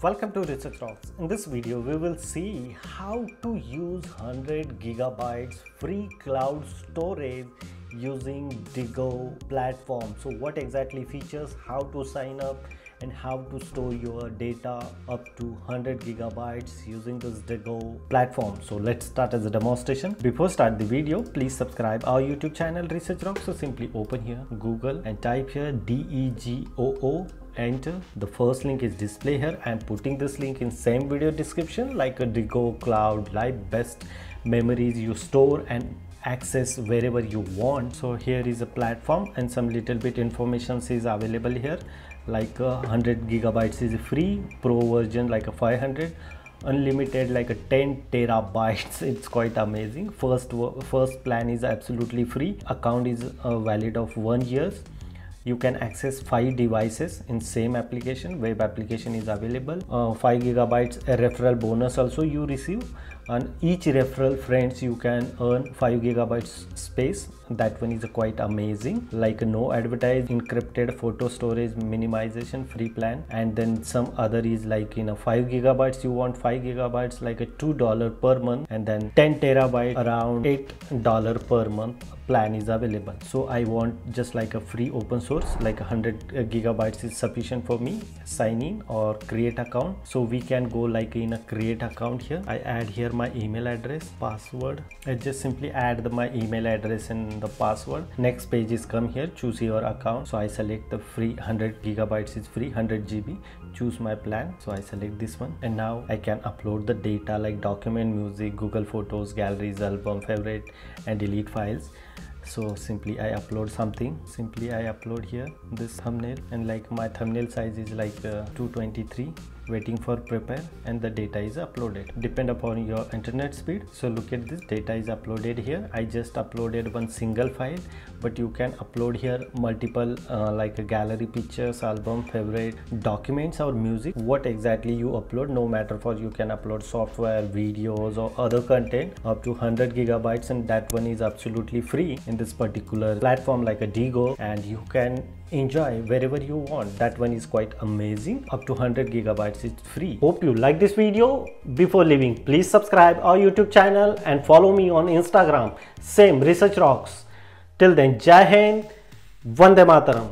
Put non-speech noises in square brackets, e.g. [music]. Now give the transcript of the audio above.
Welcome to Research Rocks. In this video, we will see how to use 100 gigabytes free cloud storage using Degoo platform. So what exactly features, how to sign up and how to store your data up to 100 gigabytes using this Degoo platform. So let's start as a demonstration. Before start the video, please subscribe our YouTube channel Research Rock. So simply open here Google and type here D-E-G-O-O enter the first link is display here i'm putting this link in same video description like a Degoo cloud live best memories you store and access wherever you want. So here is a platform and some little bit information is available here. Like a 100 gigabytes is free pro version like a 500 unlimited like a 10 terabytes [laughs] it's quite amazing. First first plan is absolutely free. Account is uh, valid of one years you can access five devices in same application. Web application is available. Uh, 5 gigabytes a referral bonus also you receive. And each referral friends you can earn 5 gigabytes space. That one is quite amazing. Like no advertise encrypted photo storage minimization free plan. And then some other is like you know 5 gigabytes you want 5 gigabytes like a two dollar per month. And then 10 terabyte around eight dollar per month plan is available. So i want just like a free open source like 100 uh, gigabytes is sufficient for me sign in or create account. So we can go like in a create account here. I add here my email address password. I just simply add the, my email address and the password. Next page is come here choose your account. So i select the free 100 gigabytes is free 100 gb choose my plan. So i select this one. And now i can upload the data like document music google photos galleries album favorite and delete files so simply i upload something. Simply i upload here this thumbnail. And like my thumbnail size is like uh, 223 waiting for prepare and the data is uploaded. Depend upon your internet speed. So look at this data is uploaded here. I just uploaded one single file but you can upload here multiple uh, like a gallery pictures album favorite documents or music. What exactly you upload no matter for you can upload software videos or other content up to 100 gigabytes and that one is absolutely free in this particular platform like a Degoo and you can enjoy wherever you want. That one is quite amazing. Up to 100 gigabytes it's free hope you like this video before leaving please subscribe our youtube channel and follow me on instagram same research rocks till then jai hind vande mataram